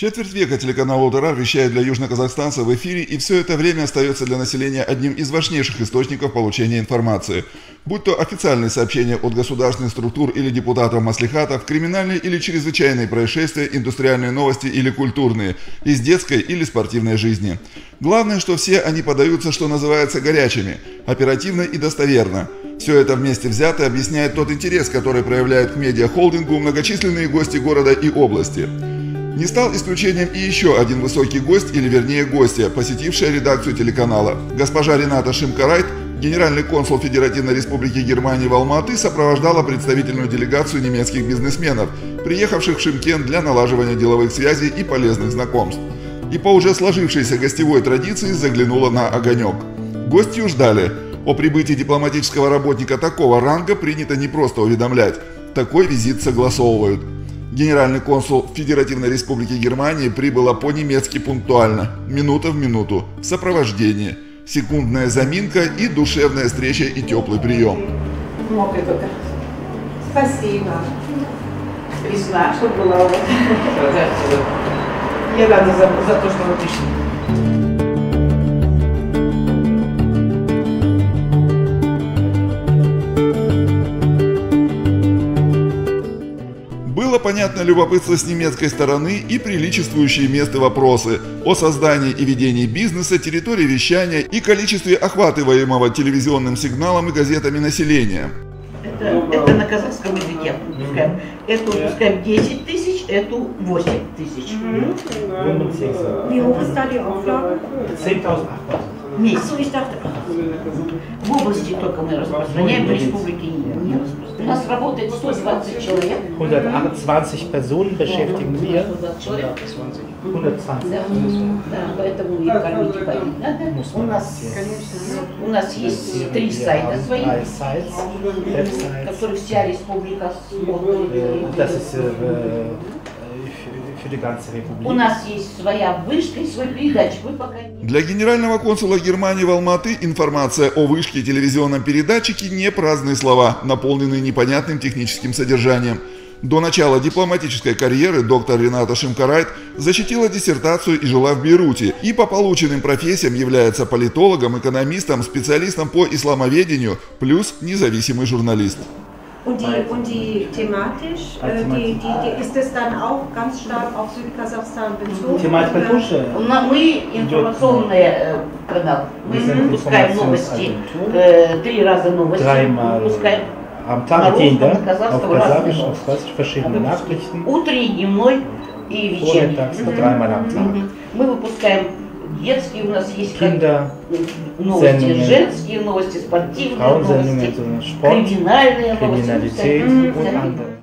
Четверть века телеканал «Утара» вещает для южноказахстанца в эфире и все это время остается для населения одним из важнейших источников получения информации. Будь то официальные сообщения от государственных структур или депутатов маслихатов, криминальные или чрезвычайные происшествия, индустриальные новости или культурные, из детской или спортивной жизни. Главное, что все они подаются, что называется, горячими, оперативно и достоверно. Все это вместе взятое объясняет тот интерес, который проявляют к медиахолдингу многочисленные гости города и области. Не стал исключением и еще один высокий гость, или вернее гостья, посетившая редакцию телеканала. Госпожа Рената Шимкарайт, генеральный консул Федеративной Республики Германии в Алматы, сопровождала представительную делегацию немецких бизнесменов, приехавших в Шимкен для налаживания деловых связей и полезных знакомств. И по уже сложившейся гостевой традиции заглянула на огонек. Гостью ждали. О прибытии дипломатического работника такого ранга принято не просто уведомлять. Такой визит согласовывают. Генеральный консул Федеративной Республики Германии прибыла по-немецки пунктуально, минута в минуту, в сопровождении, секундная заминка и душевная встреча и теплый прием. Спасибо. Весна, чтобы была. Я рада за, за то, что вы пришли. Понятно любопытство с немецкой стороны и приличествующие место вопросы о создании и ведении бизнеса, территории вещания и количестве охватываемого телевизионным сигналом и газетами населения. Это, это на казахском языке пускаем. Эту пускаем 10 тысяч, эту 8 тысяч. Hoch ist da die Auflage? 10.800. Месяц. В области только мы распространяем, в республике не распространяем. У нас работает 120 человек. 120 Personen beschäftigen wir. 120 человек. 120. Да, да, поэтому и кормить и поить надо. Muss У man нас, jetzt- у нас есть три Wir сайта haben своих, Drei Sites, Websites. которые вся республика смотрит. Äh, Das ist äh, ganze У нас есть своя вышка и свой передач. Вы пока не... Для генерального консула Германии в Алматы информация о вышке телевизионном передатчике не праздные слова, наполненные непонятным техническим содержанием. До начала дипломатической карьеры доктор Рената Шимкарайт защитила диссертацию и жила в Бейруте. И по полученным профессиям является политологом, экономистом, специалистом по исламоведению, плюс независимый журналист. und die, und die thematisch, äh, die, die, die, ist es dann auch ganz stark auf Südkasachstan bezogen? Тематика oder? тоже У нас- Мы информационный э, канал. Мы Мы sind выпускаем новости. Informationsagentur. э, Три раза новости. dreimal Выпускаем am На Tag русском, gehen, на auf казахском разные Kasachisch, auf новости. Russisch verschiedene Nachrichten. Утренний, дневной и вечерний. Vormittags und dreimal am Tag. Мгм. Мы выпускаем детские, у нас есть Kinder, новости женские, новости спортивные, Frauensendungen, новости криминальные новости.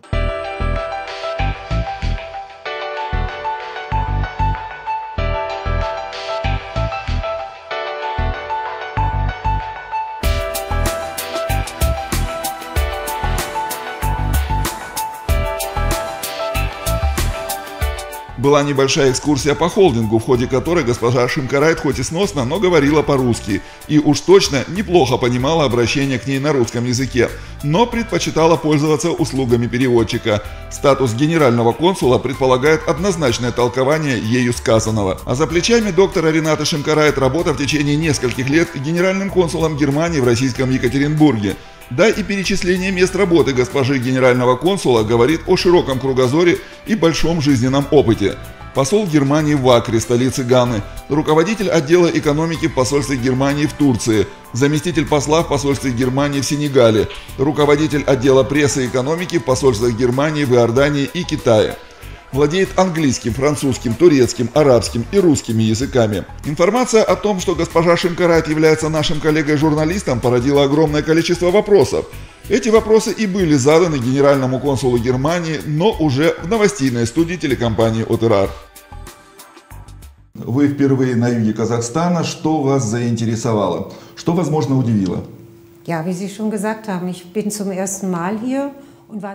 Была небольшая экскурсия по холдингу, в ходе которой госпожа Шимкарайт хоть и сносно, но говорила по-русски. И уж точно неплохо понимала обращение к ней на русском языке, но предпочитала пользоваться услугами переводчика. Статус генерального консула предполагает однозначное толкование ею сказанного. А за плечами доктора Рената Шимкарайт работа в течение нескольких лет генеральным консулом Германии в российском Екатеринбурге. Да и перечисление мест работы госпожи генерального консула говорит о широком кругозоре и большом жизненном опыте. Посол Германии в Акре, столице Ганы, руководитель отдела экономики в посольстве Германии в Турции, заместитель посла в посольстве Германии в Сенегале, руководитель отдела прессы и экономики в посольствах Германии в Иордании и Китае. Владеет английским, французским, турецким, арабским и русскими языками. Информация о том, что госпожа Шимкарайт является нашим коллегой-журналистом, породила огромное количество вопросов. Эти вопросы и были заданы генеральному консулу Германии, но уже в новостейной студии телекомпании ОТРАР. Вы впервые на юге Казахстана. Что вас заинтересовало? Что, возможно, удивило? Ja, wie Sie schon gesagt haben, ich bin zum ersten Mal hier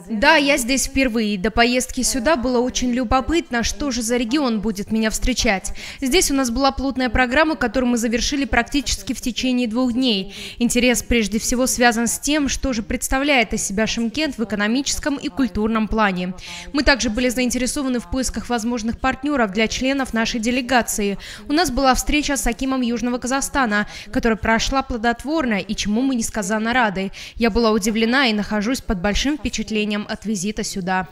Да, я здесь впервые. До поездки сюда было очень любопытно, что же за регион будет меня встречать. Здесь у нас была плотная программа, которую мы завершили практически в течение двух дней. Интерес прежде всего связан с тем, что же представляет из себя Шимкент в экономическом и культурном плане. Мы также были заинтересованы в поисках возможных партнеров для членов нашей делегации. У нас была встреча с Акимом Южного Казахстана, которая прошла плодотворно и чему мы несказанно рады. Я была удивлена и нахожусь под большим впечатлением впечатлением от визита сюда.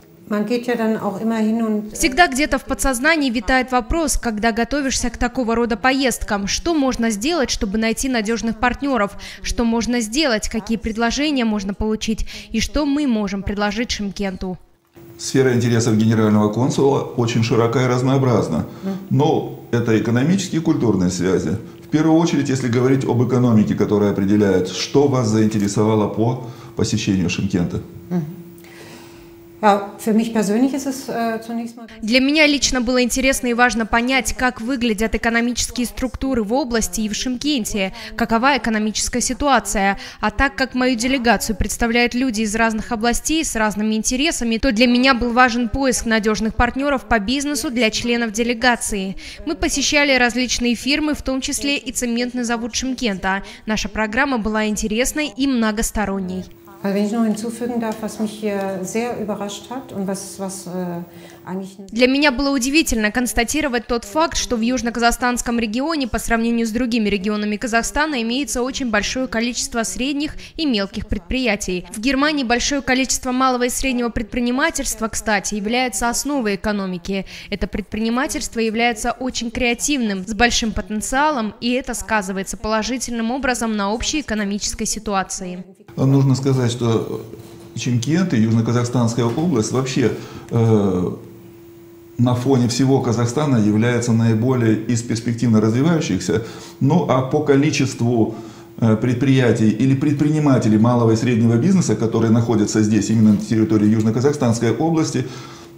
Всегда где-то в подсознании витает вопрос, когда готовишься к такого рода поездкам, что можно сделать, чтобы найти надежных партнеров, что можно сделать, какие предложения можно получить и что мы можем предложить Шимкенту. Сфера интересов генерального консула очень широка и разнообразна, но это экономические и культурные связи. В первую очередь, если говорить об экономике, которая определяет, что вас заинтересовало по посещению Шимкента. Äh, Для меня лично было интересно и важно понять, как выглядят экономические структуры в области и в Шимкенте, какова экономическая ситуация. А так как мою делегацию представляют люди из разных областей с разными интересами, то для меня был важен поиск надежных партнеров по бизнесу для членов делегации. Мы посещали различные фирмы, в том числе и цементный завод Шимкента. Наша программа была интересной и многосторонней. Äh, Для меня было удивительно констатировать тот факт, что в южно-казахстанском регионе по сравнению с другими регионами Казахстана имеется очень большое количество средних и мелких предприятий. В Германии большое количество малого и среднего предпринимательства, кстати, является основой экономики. Это предпринимательство является очень креативным, с большим потенциалом, и это сказывается положительным образом на общей экономической ситуации. Нужно сказать, что Чемкент и Южно-Казахстанская область вообще э, на фоне всего Казахстана является наиболее из перспективно развивающихся. Ну а по количеству э, предприятий или предпринимателей малого и среднего бизнеса, которые находятся здесь, именно на территории Южно-Казахстанской области,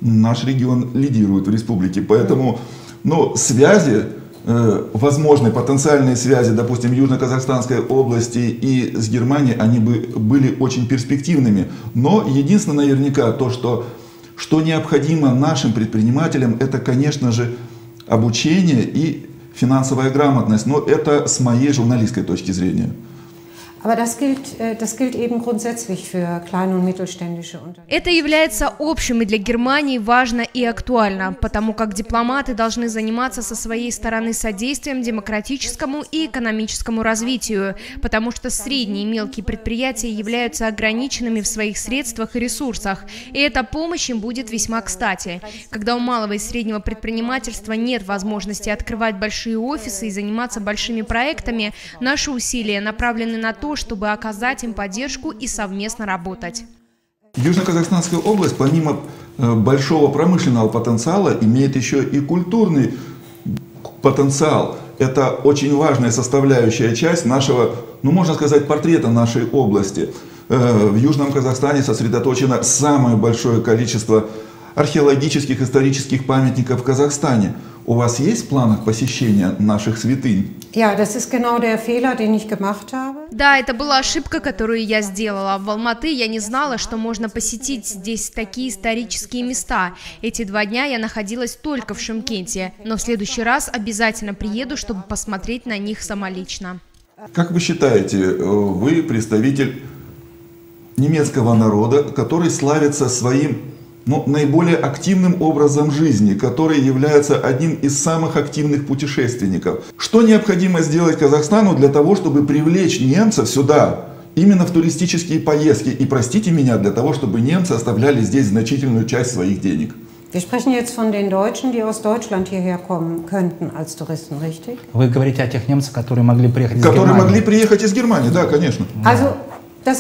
наш регион лидирует в республике. Поэтому ну, связи, возможные потенциальные связи, допустим, Южно-Казахстанской области и с Германией, они бы были очень перспективными. Но единственное наверняка то, что что необходимо нашим предпринимателям, это, конечно же, обучение и финансовая грамотность. Но это с моей журналистской точки зрения. Aber das gilt, äh, das gilt eben grundsätzlich für kleine und mittelständische Unternehmen. Это является общим и для Германии важно и актуально, потому как дипломаты должны заниматься со своей стороны содействием демократическому и экономическому развитию, потому что средние и мелкие предприятия являются ограниченными в своих средствах и ресурсах, и эта помощь им будет весьма кстати. Когда у малого и среднего предпринимательства нет возможности открывать большие офисы и заниматься большими проектами, наши усилия направлены на то, чтобы оказать им поддержку и совместно работать. Южно-Казахстанская область, помимо э, большого промышленного потенциала, имеет еще и культурный потенциал. Это очень важная составляющая часть нашего, ну можно сказать, портрета нашей области. Э, в Южном Казахстане сосредоточено самое большое количество археологических, исторических памятников в Казахстане. У вас есть в планах посещения наших святынь? Да, это была ошибка, которую я сделала. В Алматы я не знала, что можно посетить здесь такие исторические места. Эти два дня я находилась только в Шимкенте, но в следующий раз обязательно приеду, чтобы посмотреть на них самолично. Как вы считаете, э, вы представитель немецкого народа, который славится своим ну, наиболее активным образом жизни, который является одним из самых активных путешественников. Что необходимо сделать Казахстану для того, чтобы привлечь немцев сюда, именно в туристические поездки, и, простите меня, для того, чтобы немцы оставляли здесь значительную часть своих денег? Wir sprechen jetzt von den Deutschen, die aus Deutschland hierher kommen könnten als Touristen, richtig? Вы говорите о тех немцах, которые могли приехать из Которые Германии. могли приехать из Германии, да, конечно. Also Äh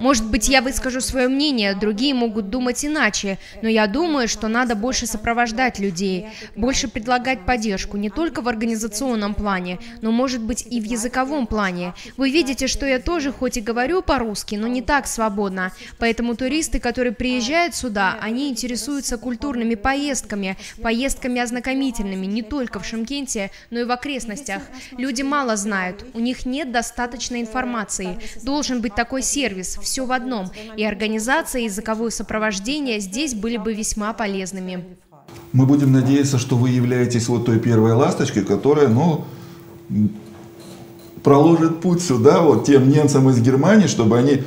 Может быть, я выскажу свое мнение, другие могут думать иначе, но я думаю, что надо больше сопровождать людей, больше предлагать поддержку, не только в организационном плане, но, может быть, и в языковом плане. Вы видите, что я тоже хоть и говорю по-русски, но не так свободно, поэтому туристы, которые приезжают сюда, они интересуются культурными поездками, поездками ознакомительными, не только в Шимкенте, но и в окрестностях. Люди мало знают, у них нет достаточно достаточно информации. Должен быть такой сервис, все в одном. И организация, и языковое сопровождение здесь были бы весьма полезными. Мы будем надеяться, что вы являетесь вот той первой ласточкой, которая, ну, проложит путь сюда вот тем немцам из Германии, чтобы они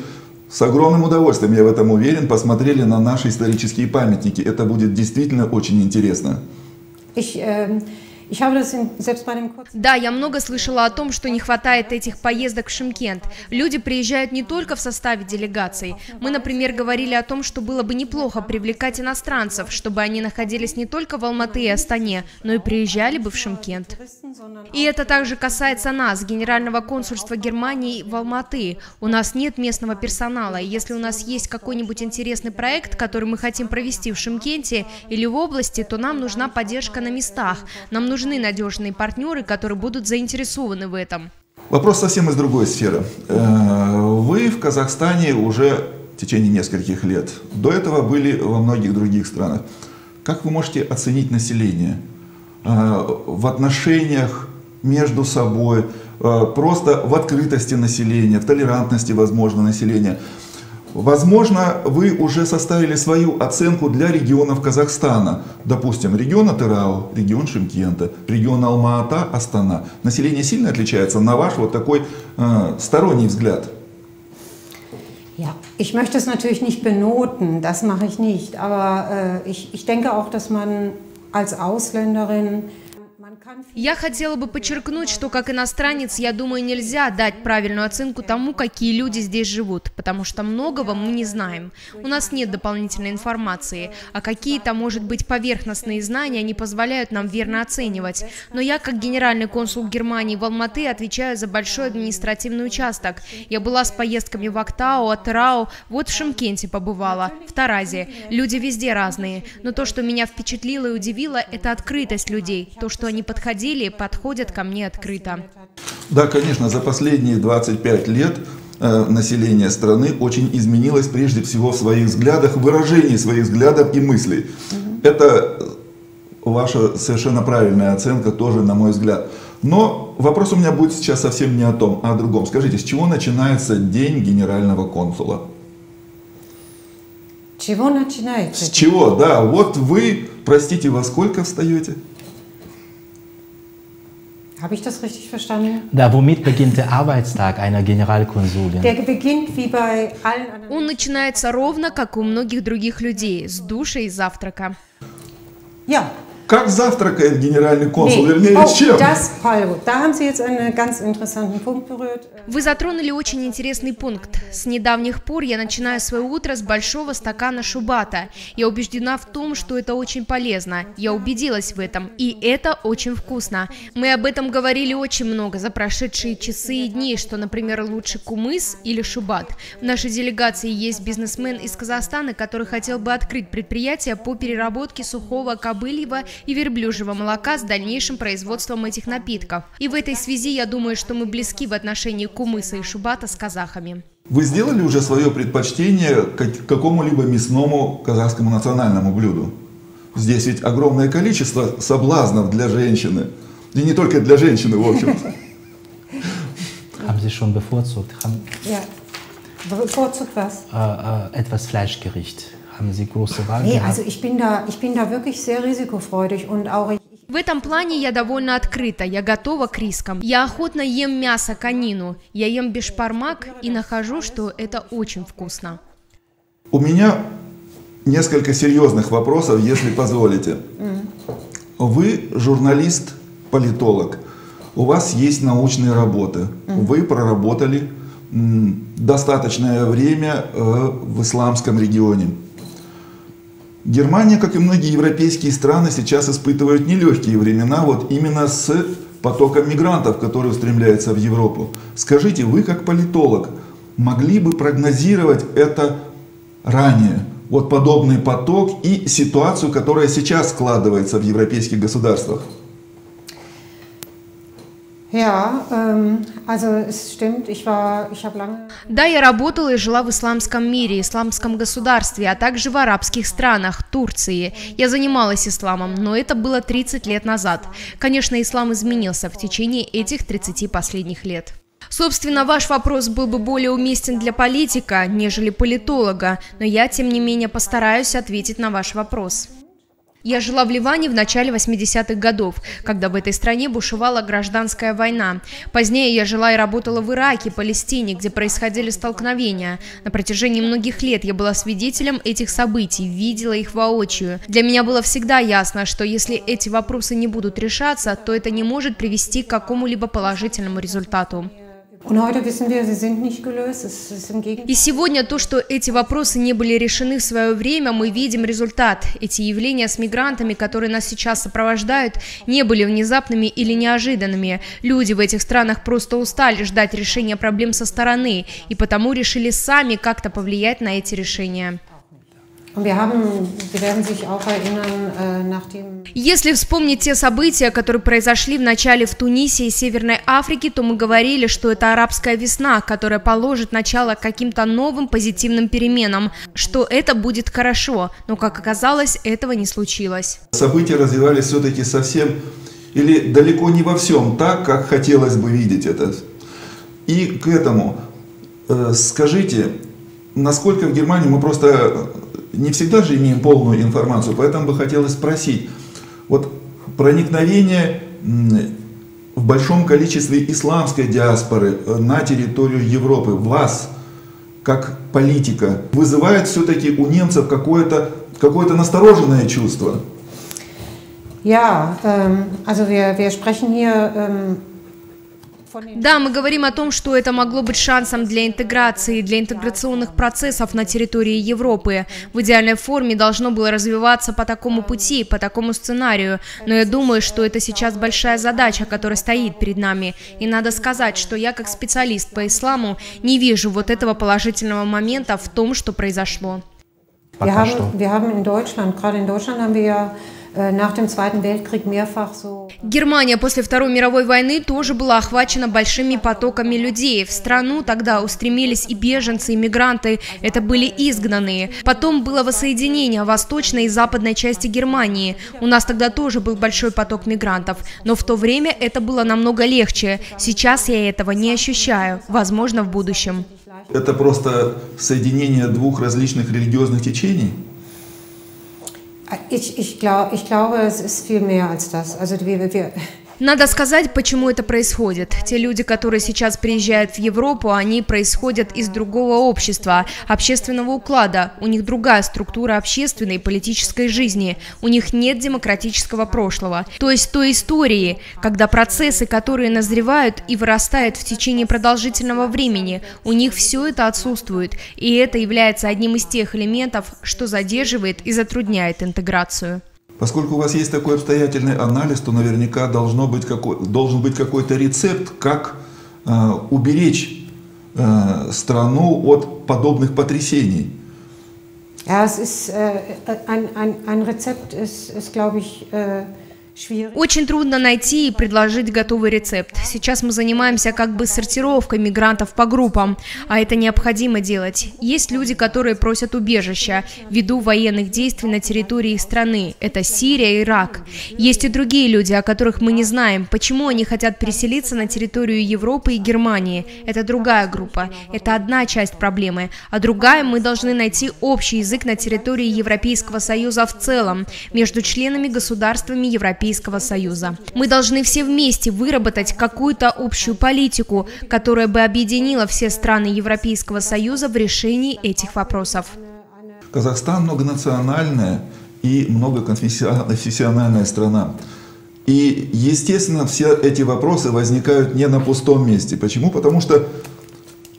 с огромным удовольствием, я в этом уверен, посмотрели на наши исторические памятники. Это будет действительно очень интересно. Ich, ähm, Да, я много слышала о том, что не хватает этих поездок в Шимкент. Люди приезжают не только в составе делегаций. Мы, например, говорили о том, что было бы неплохо привлекать иностранцев, чтобы они находились не только в Алматы и Астане, но и приезжали бы в Шимкент. И это также касается нас, Генерального консульства Германии в Алматы. У нас нет местного персонала, и если у нас есть какой-нибудь интересный проект, который мы хотим провести в Шимкенте или в области, то нам нужна поддержка на местах. Нам нужны надежные партнеры, которые будут заинтересованы в этом. Вопрос совсем из другой сферы. Э, Вы в Казахстане уже в течение нескольких лет. До этого были во многих других странах. Как вы можете оценить население э, в отношениях между собой, э, просто в открытости населения, в толерантности, возможно, населения? Возможно, вы уже составили свою оценку для регионов Казахстана. Допустим, регион Атырау, регион Шимкента, регион Алма-Ата, Астана. Население сильно отличается на ваш вот такой э, сторонний взгляд? Ja, ich möchte es natürlich nicht benoten, das mache ich nicht, aber äh, ich, ich denke auch, dass man als Ausländerin, Я хотела бы подчеркнуть, что как иностранец, я думаю, нельзя дать правильную оценку тому, какие люди здесь живут, потому что многого мы не знаем. У нас нет дополнительной информации, а какие-то, может быть, поверхностные знания не позволяют нам верно оценивать. Но я, как генеральный консул Германии в Алматы, отвечаю за большой административный участок. Я была с поездками в Актау, Атырау, вот в Шимкенте побывала, в Таразе. Люди везде разные, но то, что меня впечатлило и удивило, это открытость людей, то, что они подходили и подходят ко мне открыто. Да, конечно, за последние 25 лет э, население страны очень изменилось прежде всего в своих взглядах, выражении своих взглядов и мыслей. Это э, ваша совершенно правильная оценка тоже, на мой взгляд. Но вопрос у меня будет сейчас совсем не о том, а о другом. Скажите, с чего начинается день генерального консула? Чего начинается? С чего? Да, вот вы, простите, во сколько встаете? Habe ich das richtig verstanden? Da, womit beginnt der Arbeitstag einer Generalkonsulin? Der beginnt wie bei allen anderen. Он начинается ровно, как у многих других людей, с душа и завтрака. Ja. Как завтракает генеральный консул? Nee. Вернее, Oh, с чем? das, Paul, da haben Sie jetzt einen ganz interessanten Punkt berührt. Вы затронули очень интересный пункт. С недавних пор я начинаю свое утро с большого стакана шубата. Я убеждена в том, что это очень полезно. Я убедилась в этом, и это очень вкусно. Мы об этом говорили очень много за прошедшие часы и дни, что, например, лучше кумыс или шубат. В нашей делегации есть бизнесмен из Казахстана, который хотел бы открыть предприятие по переработке сухого кобыльего и верблюжьего молока с дальнейшим производством этих напитков. И в этой связи я думаю, что мы близки в отношении кумыса и шубата с казахами. Вы сделали уже свое предпочтение к какому-либо мясному казахскому национальному блюду? Здесь ведь огромное количество соблазнов для женщины. И не только для женщины, в общем. Haben Sie schon bevorzugt? Haben, Ja. Bevorzugt was? äh, äh, etwas Fleischgericht? Haben Sie große Wahl Nee, gehabt? also ich bin da, ich bin da wirklich sehr risikofreudig und auch ich, В этом плане я довольно открыта, я готова к рискам. Я охотно ем мясо, конину, я ем бешпармак и нахожу, что это очень вкусно. У меня несколько серьезных вопросов, если позволите. Вы журналист, политолог. У вас есть научные работы. Вы проработали достаточное время э, в исламском регионе. Германия, как и многие европейские страны, сейчас испытывают нелегкие времена вот именно с потоком мигрантов, которые устремляются в Европу. Скажите, вы как политолог могли бы прогнозировать это ранее? Вот подобный поток и ситуацию, которая сейчас складывается в европейских государствах. Ähm, Да, я работала и жила в исламском мире, исламском государстве, а также в арабских странах, Турции. Я занималась исламом, но это было 30 лет назад. Конечно, ислам изменился в течение этих 30 последних лет. Собственно, ваш вопрос был бы более уместен для политика, нежели политолога, но я, тем не менее, постараюсь ответить на ваш вопрос. Я жила в Ливане в начале 80-х годов, когда в этой стране бушевала гражданская война. Позднее я жила и работала в Ираке, Палестине, где происходили столкновения. На протяжении многих лет я была свидетелем этих событий, видела их воочию. Для меня было всегда ясно, что если эти вопросы не будут решаться, то это не может привести к какому-либо положительному результату. И сегодня то, что эти вопросы не были решены в свое время, мы видим результат. Эти явления с мигрантами, которые нас сейчас сопровождают, не были внезапными или неожиданными. Люди в этих странах просто устали ждать решения проблем со стороны, и потому решили сами как-то повлиять на эти решения. Äh, Если вспомнить те события, которые произошли в начале в Тунисе и Северной Африке, то мы говорили, что это арабская весна, которая положит начало каким-то новым позитивным переменам, что это будет хорошо, но, как оказалось, этого не случилось. События развивались все-таки совсем или далеко не во всем так, как хотелось бы видеть это. И к этому э, скажите, насколько в Германии мы просто не всегда же имеем полную информацию, поэтому бы хотелось спросить, вот проникновение в большом количестве исламской диаспоры э, на территорию Европы вас, как политика, вызывает все-таки у немцев какое-то какое настороженное чувство? Ja, ähm, also wir, wir sprechen hier ähm, да, мы говорим о том, что это могло быть шансом для интеграции, для интеграционных процессов на территории Европы. В идеальной форме должно было развиваться по такому пути, по такому сценарию. Но я думаю, что это сейчас большая задача, которая стоит перед нами. И надо сказать, что я как специалист по исламу не вижу вот этого положительного момента в том, что произошло. Пока что. Э, Германия после Второй мировой войны тоже была охвачена большими потоками людей. В страну тогда устремились и беженцы, и мигранты. Это были изгнанные. Потом было воссоединение восточной и западной части Германии. У нас тогда тоже был большой поток мигрантов. Но в то время это было намного легче. Сейчас я этого не ощущаю. Возможно, в будущем. Это просто соединение двух различных религиозных течений? Ich, ich, glaub, ich glaube, es ist viel mehr als das. Also wir, wir, Надо сказать, почему это происходит. Те люди, которые сейчас приезжают в Европу, они происходят из другого общества, общественного уклада. У них другая структура общественной и политической жизни. У них нет демократического прошлого. То есть той истории, когда процессы, которые назревают и вырастают в течение продолжительного времени, у них все это отсутствует. И это является одним из тех элементов, что задерживает и затрудняет интеграцию. Поскольку у вас есть такой обстоятельный анализ, то наверняка должно быть какой, должен быть какой-то рецепт, как э, уберечь э, страну от подобных потрясений. Ja, es ist, äh, ein, ein, ein Rezept ist, ist glaube ich, äh, очень трудно найти и предложить готовый рецепт. Сейчас мы занимаемся как бы сортировкой мигрантов по группам, а это необходимо делать. Есть люди, которые просят убежища ввиду военных действий на территории их страны. Это Сирия Ирак. Есть и другие люди, о которых мы не знаем, почему они хотят переселиться на территорию Европы и Германии. Это другая группа. Это одна часть проблемы. А другая, мы должны найти общий язык на территории Европейского Союза в целом, между членами государствами Европейского Европейского Союза. Мы должны все вместе выработать какую-то общую политику, которая бы объединила все страны Европейского Союза в решении этих вопросов. Казахстан многонациональная и многоконфессиональная страна. И, естественно, все эти вопросы возникают не на пустом месте. Почему? Потому что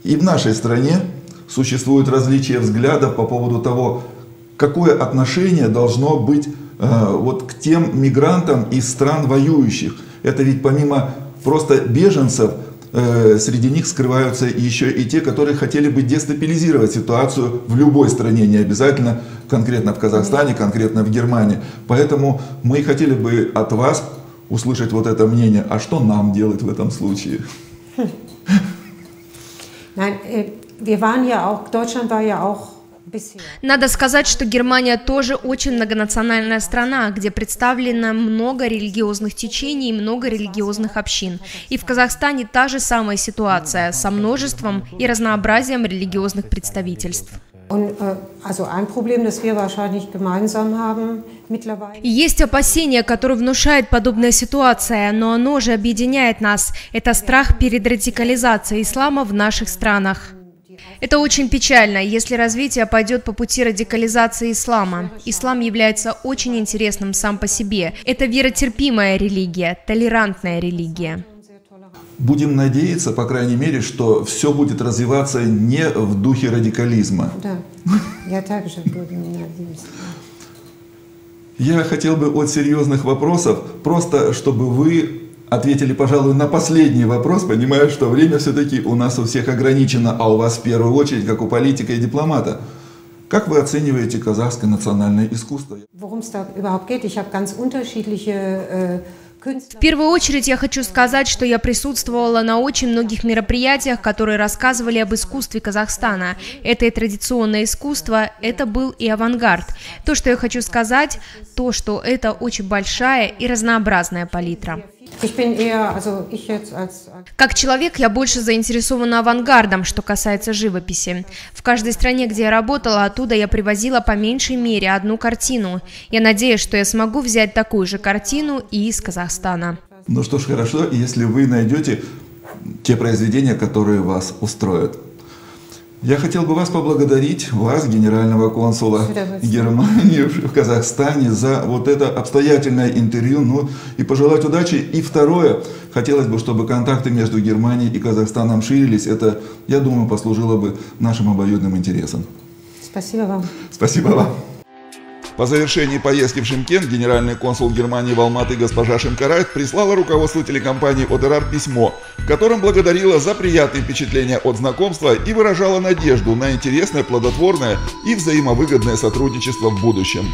и в нашей стране существуют различия взглядов по поводу того, какое отношение должно быть вот к тем мигрантам из стран воюющих. Это ведь помимо просто беженцев, э, среди них скрываются еще и те, которые хотели бы дестабилизировать ситуацию в любой стране, не обязательно конкретно в Казахстане, конкретно в Германии. Поэтому мы хотели бы от вас услышать вот это мнение, а что нам делать в этом случае? Nein, wir waren ja auch, Deutschland war ja auch. Надо сказать, что Германия тоже очень многонациональная страна, где представлено много религиозных течений, много религиозных общин. И в Казахстане та же самая ситуация со множеством и разнообразием религиозных представительств. Mittlerweile. Есть опасения, которые внушает подобная ситуация, но оно же объединяет нас. Это страх перед радикализацией ислама в наших странах. Это очень печально, если развитие пойдет по пути радикализации ислама. Ислам является очень интересным сам по себе. Это веротерпимая религия, толерантная религия. Будем надеяться, по крайней мере, что все будет развиваться не в духе радикализма. Да. Я также буду надеюсь. Я хотел бы от серьезных вопросов, просто чтобы вы ответили, пожалуй, на последний вопрос, понимая, что время все-таки у нас у всех ограничено, а у вас в первую очередь, как у политика и дипломата. Как вы оцениваете казахское национальное искусство? Äh. В первую очередь я хочу сказать, что я присутствовала на очень многих мероприятиях, которые рассказывали об искусстве Казахстана. Это и традиционное искусство, это был и авангард. То, что я хочу сказать, то, что это очень большая и разнообразная палитра. Как человек я больше заинтересована авангардом, что касается живописи. В каждой стране, где я работала, оттуда я привозила по меньшей мере одну картину. Я надеюсь, что я смогу взять такую же картину и из Казахстана. Ну что ж, хорошо, если вы найдете те произведения, которые вас устроят. Я хотел бы вас поблагодарить, вас, генерального консула. Германии в Казахстане, за вот это обстоятельное интервью, ну и пожелать удачи. И второе, хотелось бы, чтобы контакты между Германией и Казахстаном ширились. Это, я думаю, послужило бы нашим обоюдным интересам. Спасибо вам. Спасибо вам. По завершении поездки в Шимкент генеральный консул Германии в Алматы госпожа Шимкарайт прислала руководству телекомпании «Одерар» письмо, в котором благодарила за приятные впечатления от знакомства и выражала надежду на интересное, плодотворное и взаимовыгодное сотрудничество в будущем.